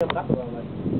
ครับ